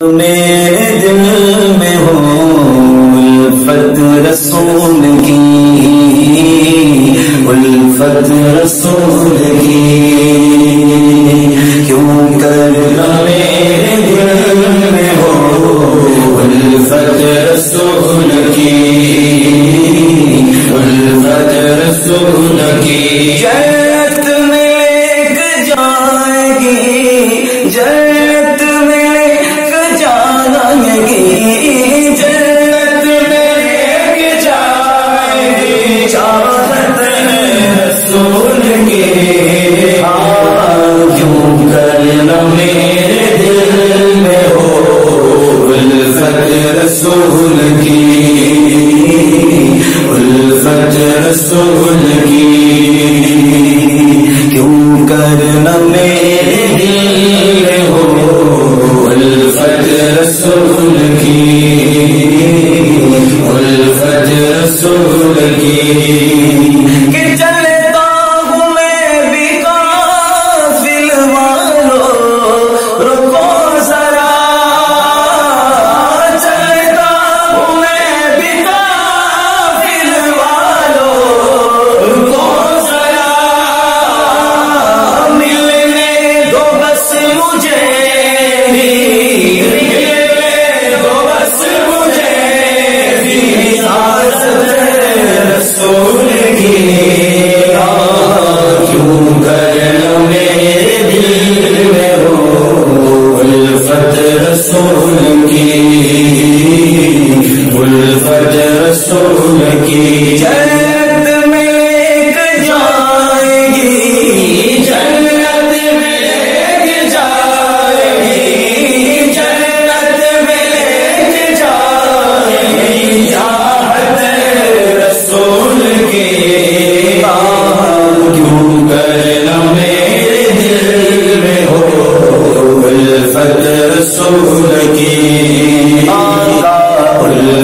मेरे दिल में हो उल्फत रसूल की उल्फत रसूल की क्यों कर मेरे दिल में हो उल्फत रसूल की उल्फत रसूल की رسول کی الفت رسول کیوں کرنا میرے دل ہو الفت رسول کی الفت رسول کی رسول کی جے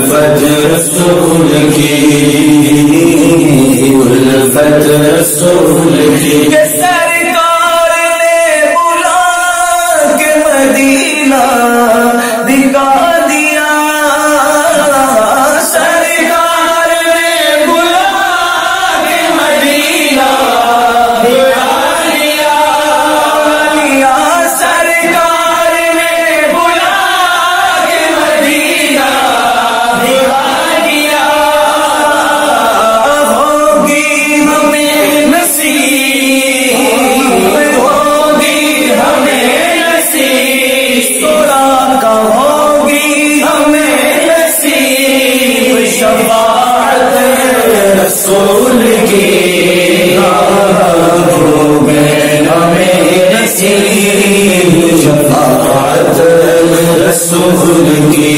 الفجر رسول کی الفجر رسول کی۔ रसूल की आंखों में हमें नसीब शफाअत रसूल की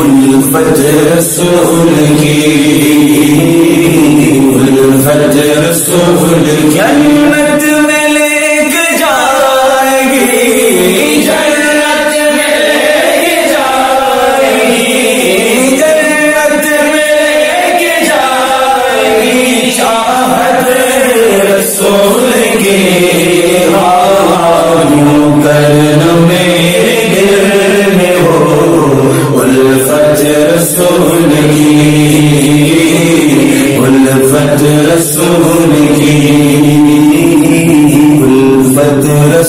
उल्फत रसूल की उल्फत रसूल की سهلك والفتح